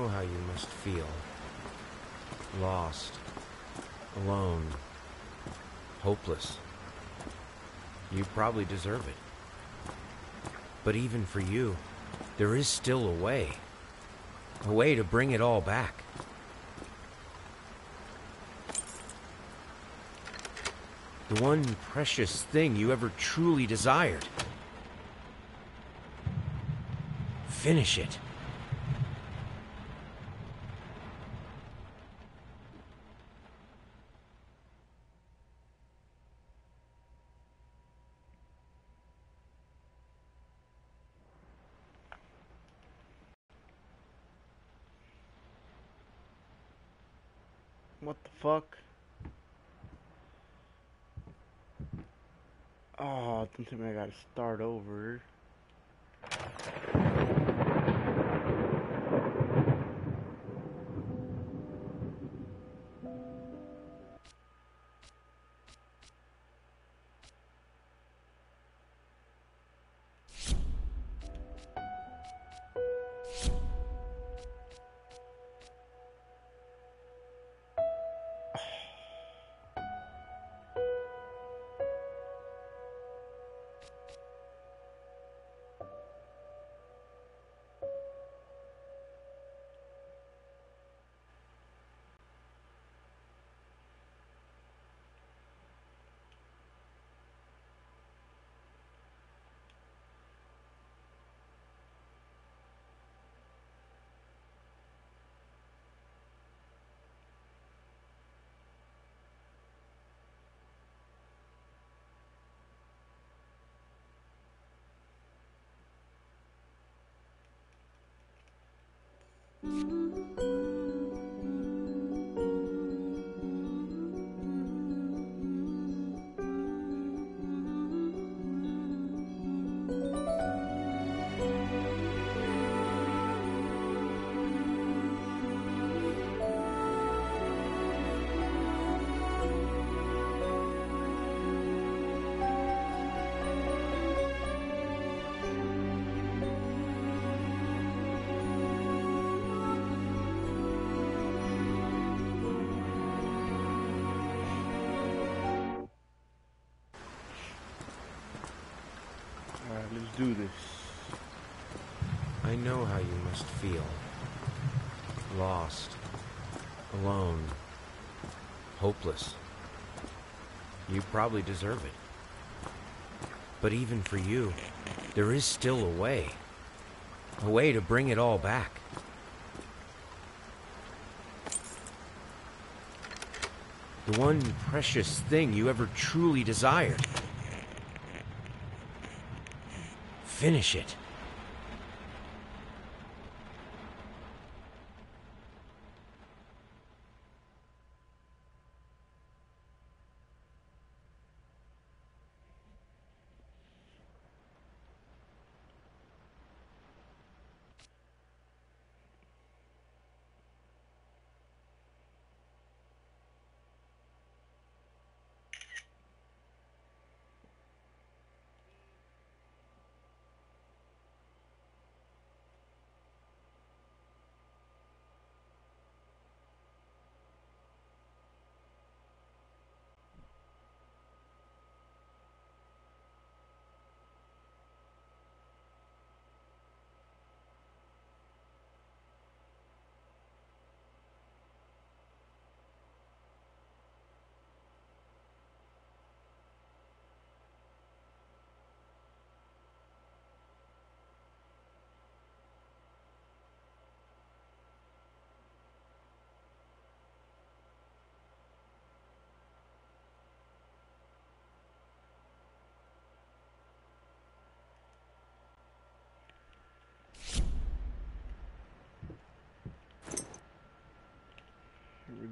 know how you must feel. Lost. Alone. Hopeless. You probably deserve it. But even for you, there is still a way. A way to bring it all back. The one precious thing you ever truly desired. Finish it. What the fuck? Oh, tell me I gotta start over. 嗯！Know how you must feel. Lost. Alone. Hopeless. You probably deserve it. But even for you, there is still a way. A way to bring it all back. The one precious thing you ever truly desired. Finish it.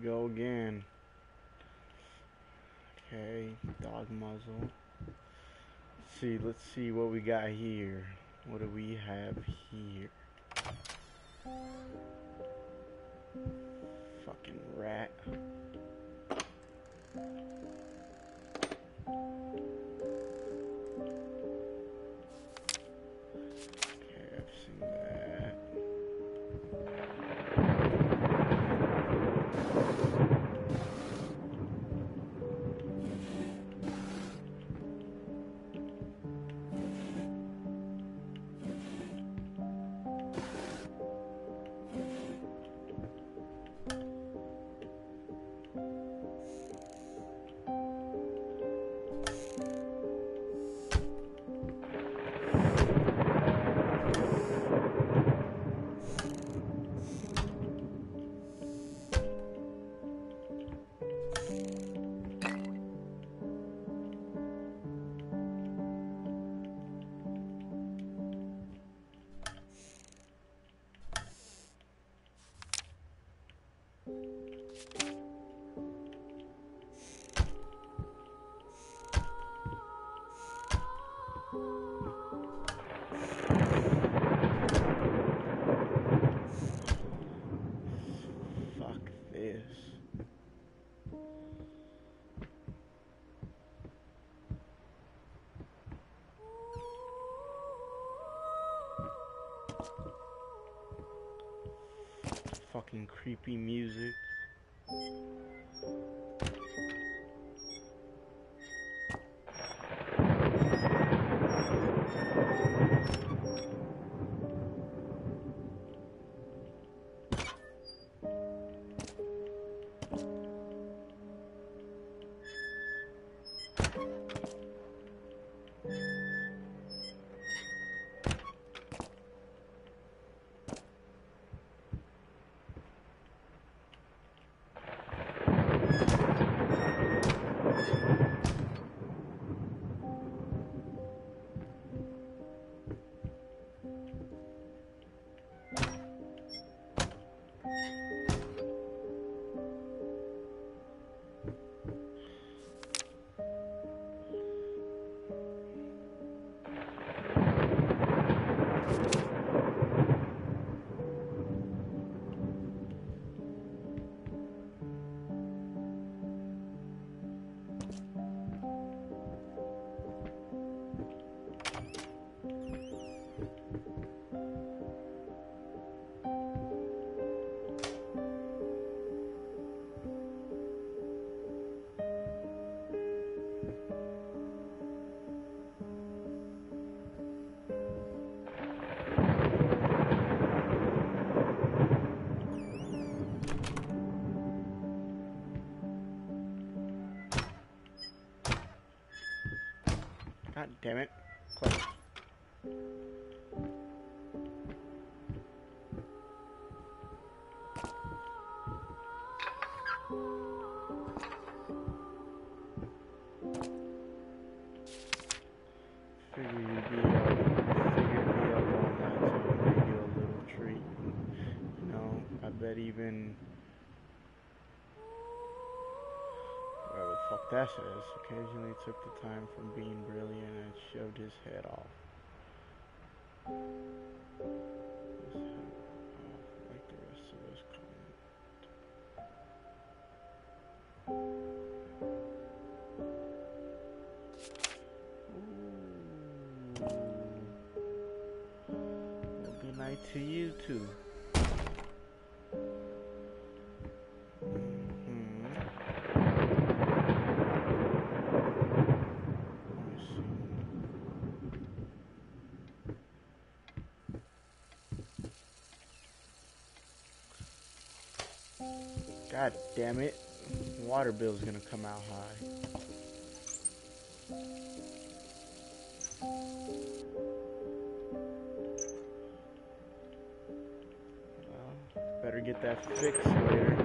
Go again. Okay, dog muzzle. Let's see, let's see what we got here. What do we have here? Fucking rat. Fucking creepy music. Says, occasionally took the time from being brilliant and shoved his head off. His head off like the rest of us comment. Ooh. Well, good night to you too. God damn it. Water bill's gonna come out high. Well, better get that fixed later.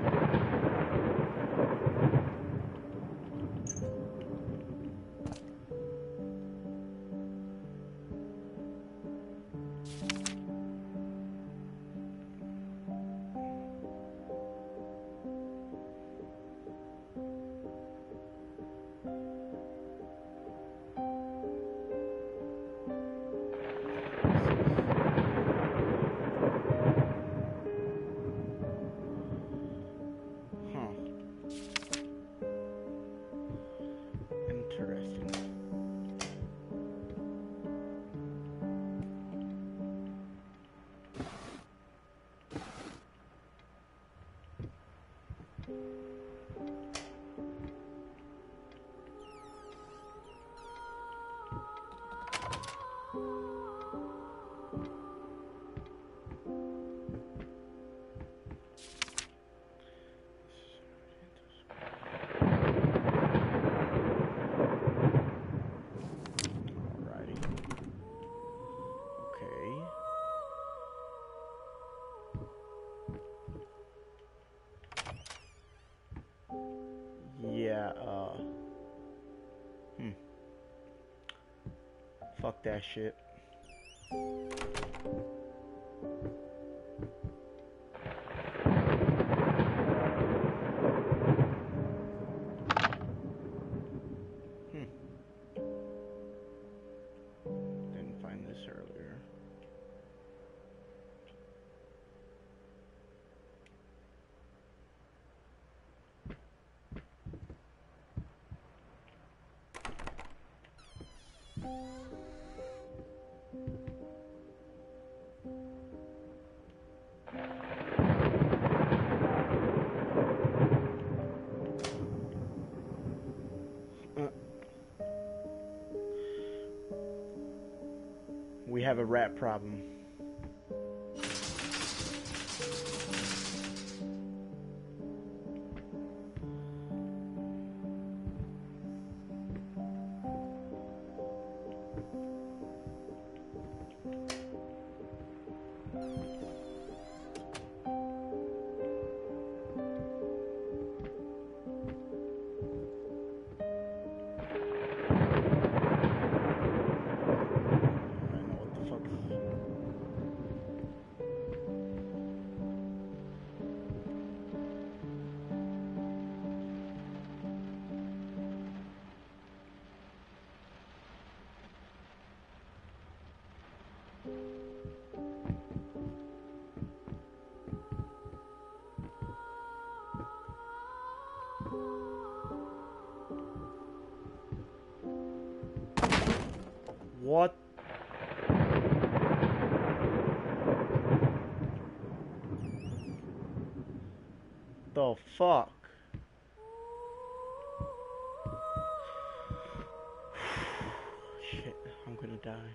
Fuck that shit. Have a rat problem. Fuck? Shit, I'm gonna die.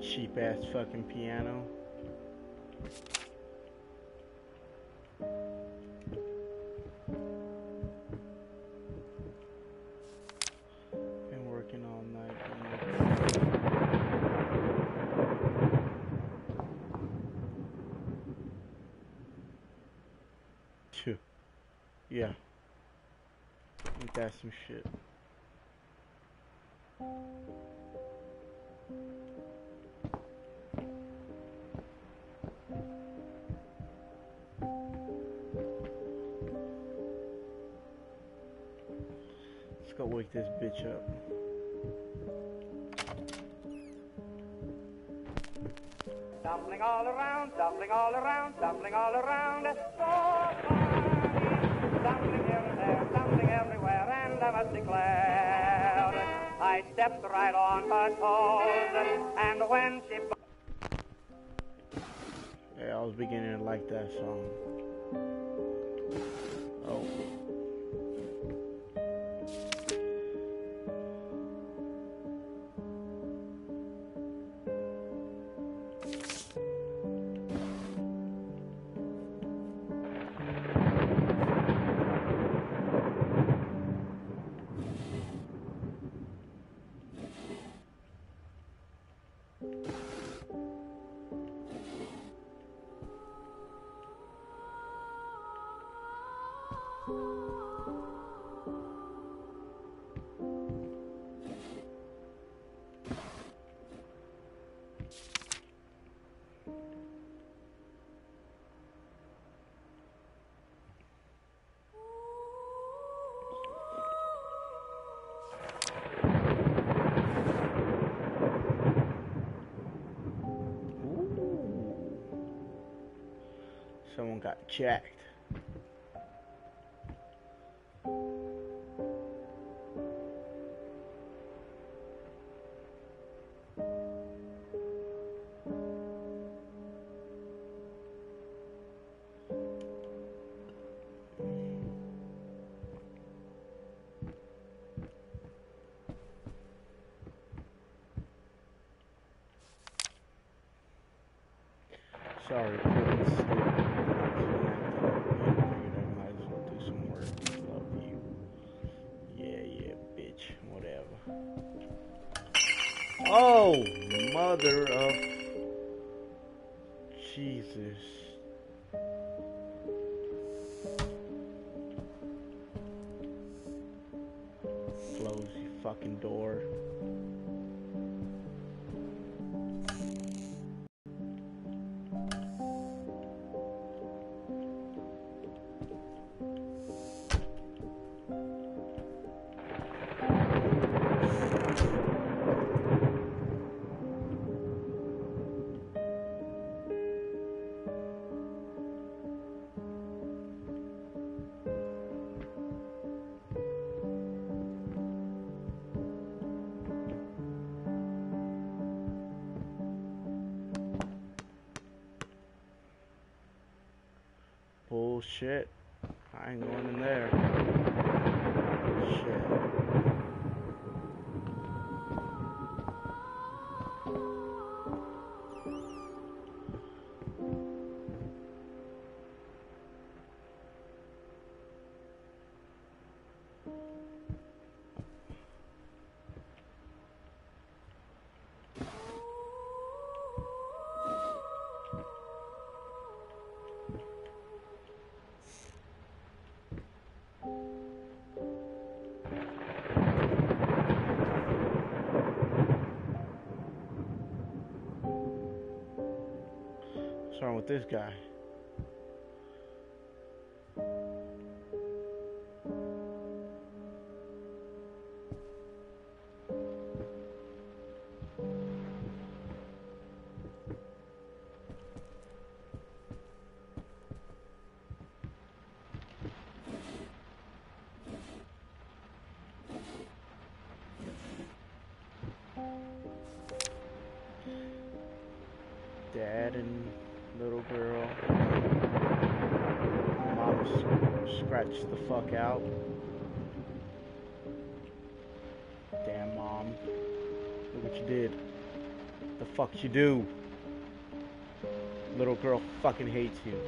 Cheap ass fucking piano. Some shit? Let's go wake this bitch up. All around, all around, all around. So funny. Tumbling here and there, tumbling everywhere, and I I stepped right on her toes, and when she Yeah, I was beginning to like that song. Jacked. Sorry, mother of shit. I ain't going in there. Shit. With this guy? S- scratched the fuck out. Damn, mom. Look what you did. The fuck you do? Little girl fucking hates you.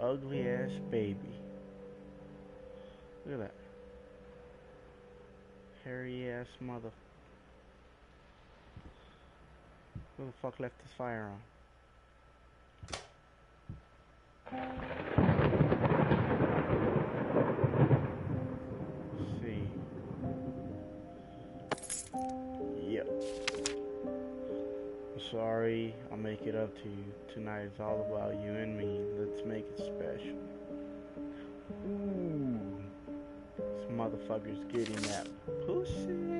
Ugly ass baby. Look at that. Hairy ass mother. Who the fuck left this fire on? Up to you. Tonight is all about you and me. Let's make it special. Ooh. This motherfucker's getting that pussy.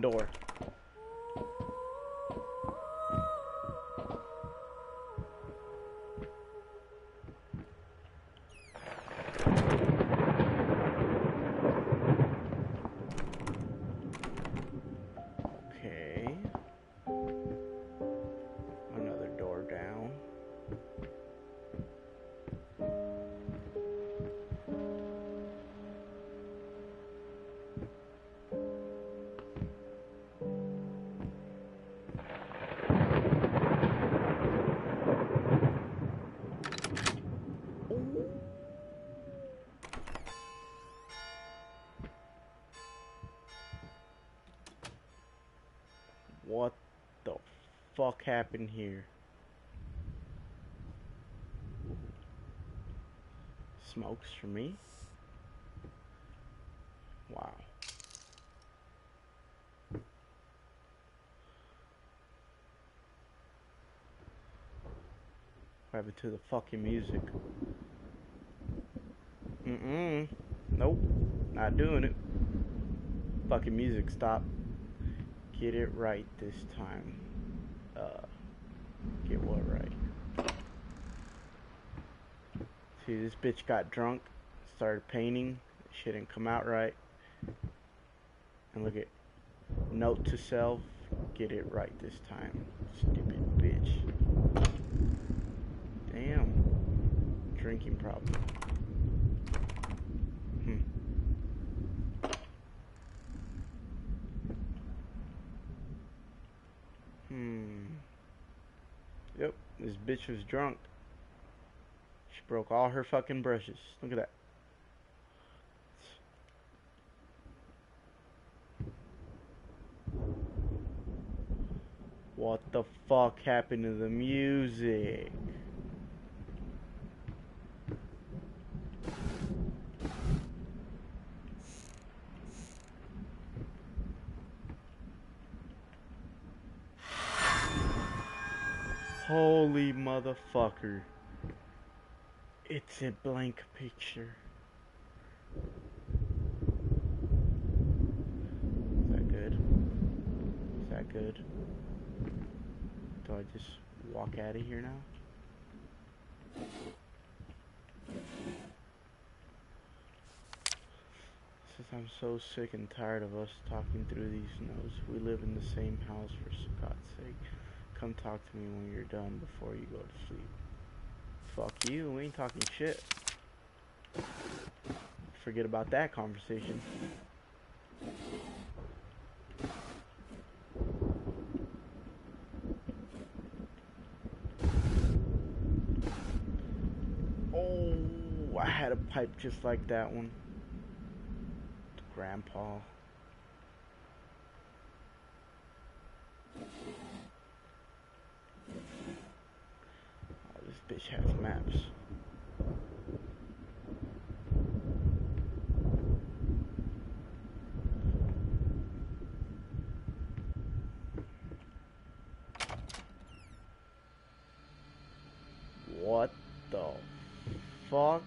Door. Fuck happened here? Smokes for me? Wow. What happened to the fucking music? Mm-mm. Nope. Not doing it. Fucking music, stop. Get it right this time. Get what right? See, this bitch got drunk, started painting. Shit didn't come out right. And look at note to self. Get it right this time. Stupid bitch. Damn. Drinking problem. Yep, this bitch was drunk. She broke all her fucking brushes. Look at that. What the fuck happened to the music? Holy motherfucker. It's a blank picture. Is that good? Is that good? Do I just walk out of here now? Since I'm so sick and tired of us talking through these notes, we live in the same house for God's sake. Come talk to me when you're done before you go to sleep. Fuck you, we ain't talking shit. Forget about that conversation. Oh, I had a pipe just like that one. Grandpa. Oh, this bitch has maps. What the fuck?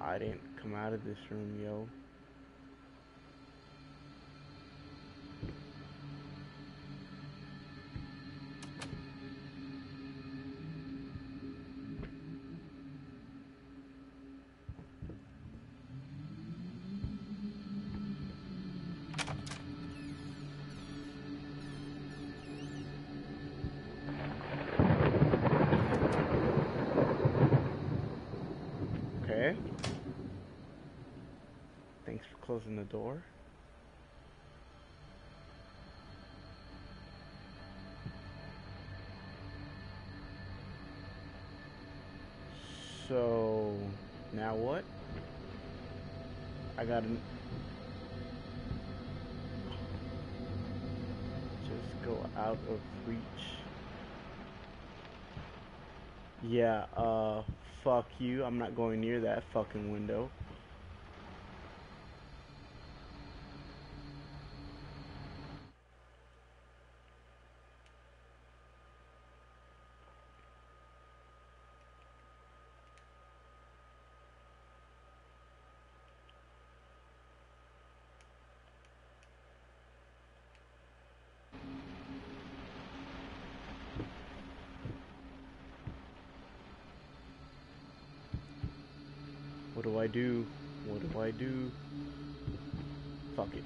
I didn't come out of this room, yo. The door. So, now what? I gotta just go out of reach. Yeah, uh, fuck you. I'm not going near that fucking window. What do I do? What do Fuck it.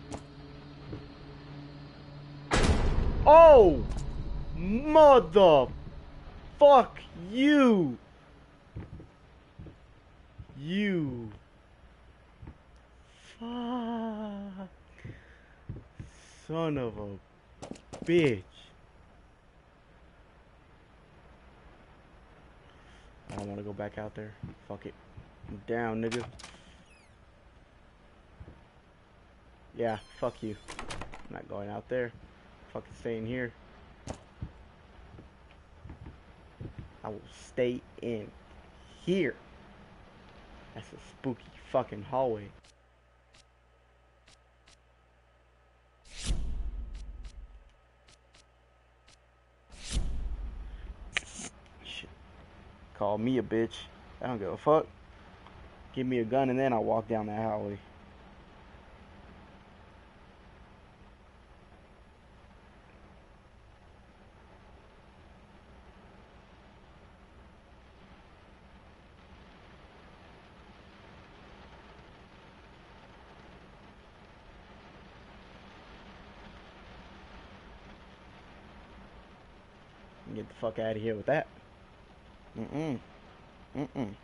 Oh! Mother! Fuck you! You. Fuck. Son of a bitch. I don't want to go back out there. Fuck it. I'm down, nigga. Yeah, fuck you. I'm not going out there. Fucking staying here. I will stay in here. That's a spooky fucking hallway. Shit. Call me a bitch. I don't give a fuck. Give me a gun and then I'll walk down that hallway. Fuck out of here with that. Mm-mm. Mm-mm.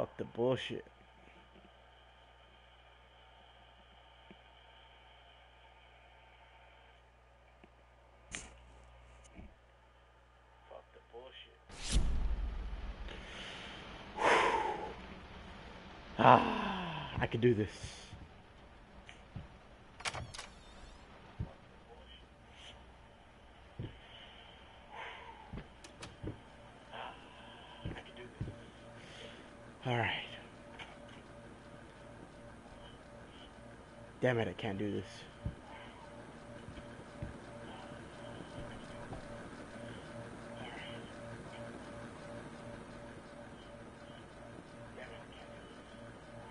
Fuck the bullshit. Fuck the bullshit. ah, I can do this. Alright. Damn it, I can't do this.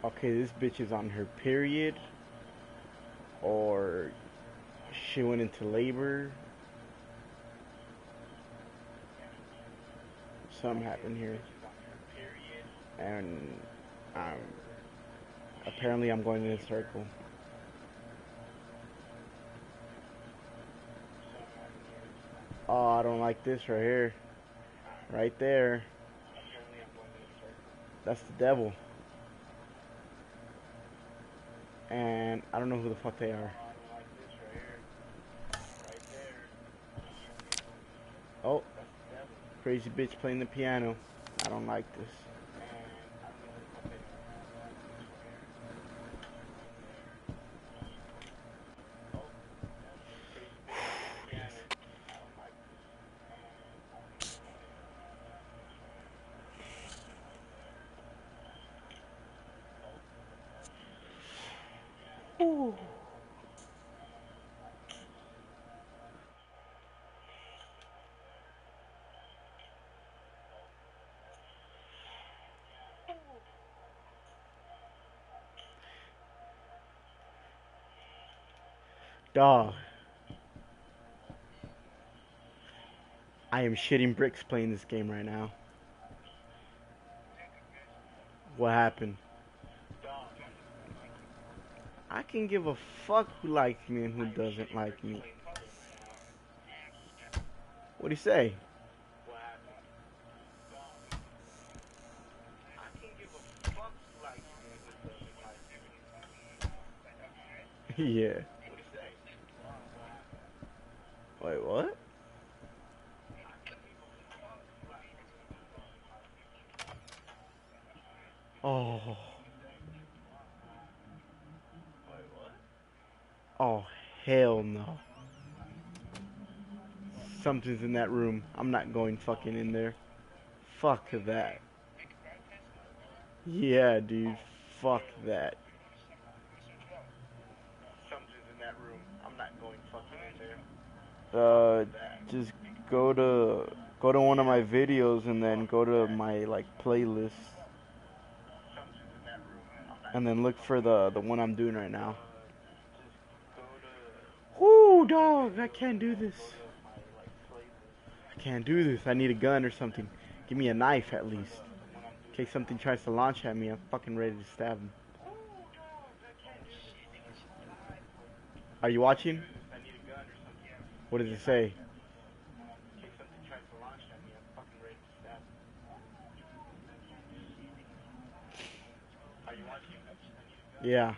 Okay, this bitch is on her period. Or she went into labor. Something happened here and um, apparently I'm going in a circle. Oh, I don't like this right here. Right there. That's the devil. And I don't know who the fuck they are. Oh, crazy bitch playing the piano. I don't like this. Ooh. Dog. I am shitting bricks playing this game right now. What happened? Can give a fuck who likes me and who doesn't like me. What'd he say? Oh, hell no. Something's in that room. I'm not going fucking in there. Fuck that. Yeah, dude. Fuck that. Something's in that room. I'm not going in there. Uh, just go to go to one of my videos and then go to my like playlist and then look for the the one I'm doing right now. Whoo, dog! I can't do this. I can't do this. I need a gun or something. Give me a knife at least. In case something tries to launch at me, I'm fucking ready to stab him. Are you watching? What does it say? Yeah.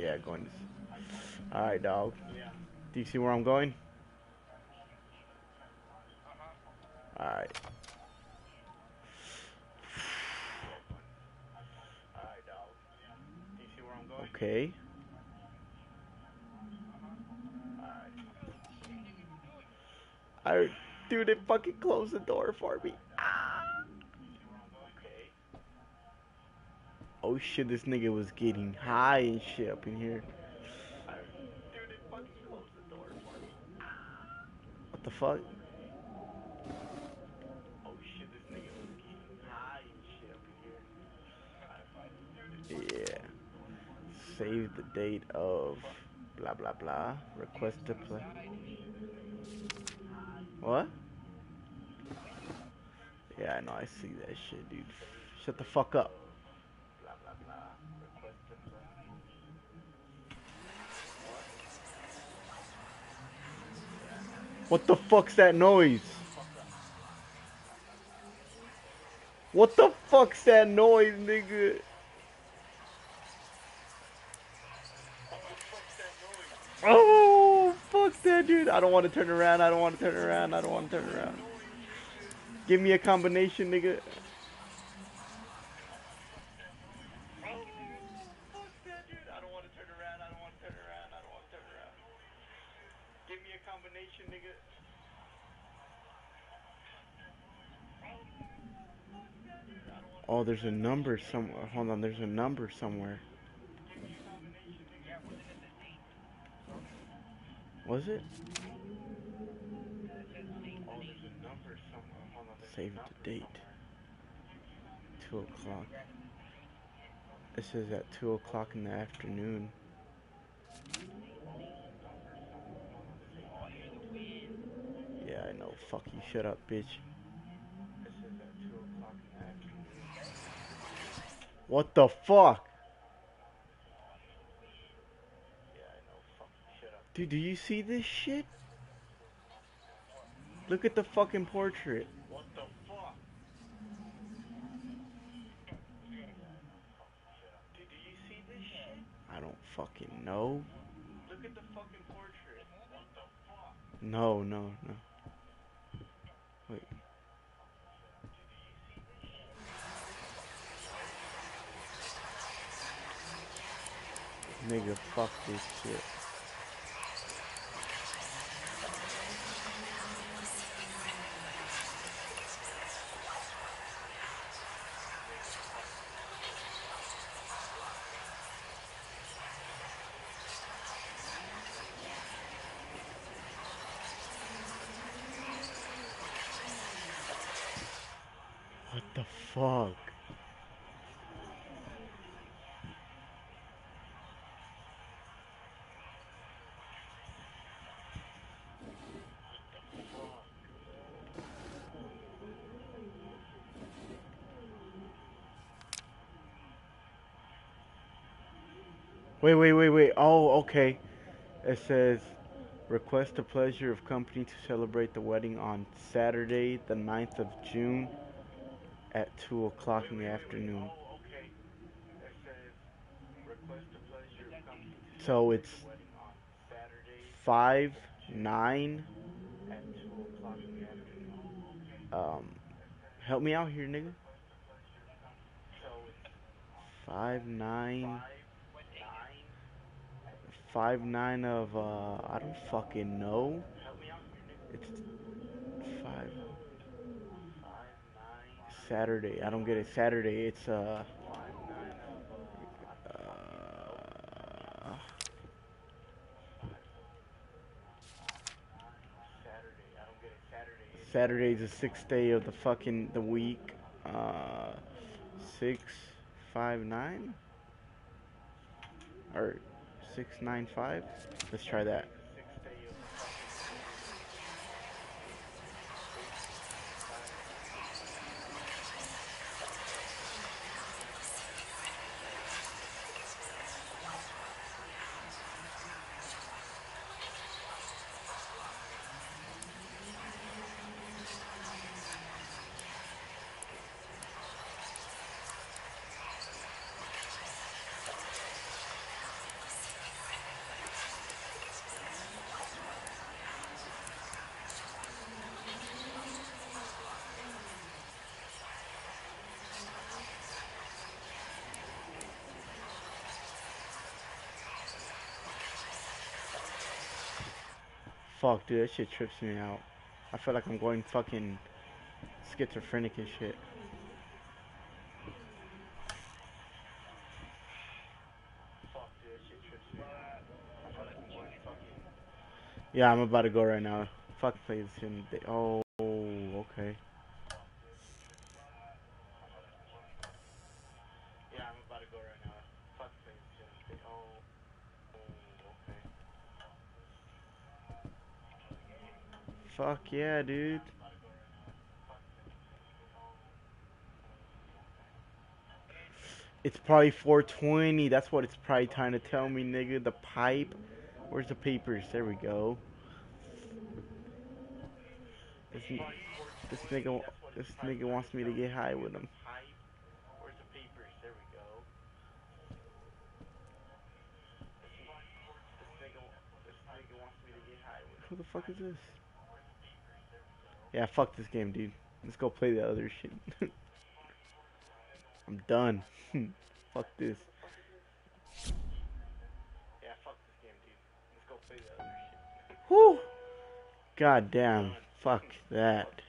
Yeah, going to. Alright, dog. Do you see where I'm going? Alright. Okay. I, dude, it fucking closed the door for me. Oh shit, this nigga was getting high and shit up in here. What the fuck? Yeah. Save the date of blah blah blah. Request to play. What? Yeah, I know. I see that shit, dude. Shut the fuck up. Blah, blah, blah. Request to play. What the fuck's that noise? What the fuck's that noise, nigga? Oh, fuck that, dude. I don't want to turn around. I don't want to turn around. I don't want to turn around. Give me a combination, nigga. Give me a combination, nigga. Oh, there's a number somewhere. Hold on, there's a number somewhere. Was it? Save the date. Two o'clock. This is at two o'clock in the afternoon. Yeah, I know. Fuck you. Shut up, bitch. What the fuck? Dude, do you see this shit? Look at the fucking portrait. What the fuck? Dude, do you see this shit? I don't fucking know. Look at the fucking portrait. What the fuck? No, no, no. Wait. Nigga, fuck this shit. What the fuck? Wait, wait, wait, wait. Oh, okay. It says request the pleasure of company to celebrate the wedding on Saturday, the 9th of June at 2 o'clock in the afternoon. So it's 5, 9. Um, help me out here, nigga. Five nine. Five nine of uh, I don't fucking know. It's five. Saturday. I don't get it. Saturday. It's uh. uh Saturday's the sixth day of the fucking the week. Uh, six, five, nine, or six, nine, five. Let's try that. Fuck, dude, that shit trips me out. I feel like I'm going fucking schizophrenic and shit. Yeah, I'm about to go right now. Fuck please. oh, okay. Fuck yeah, dude. It's probably 420. That's what it's probably trying to tell me, nigga. The pipe. Where's the papers? There we go. This, this nigga, this nigga wants me to get high with him. Who the fuck is this? Yeah, fuck this game, dude. Let's go play the other shit. I'm done. fuck this. Yeah, fuck this game, dude. Let's go play the other shit. Whew. God damn. Fuck that.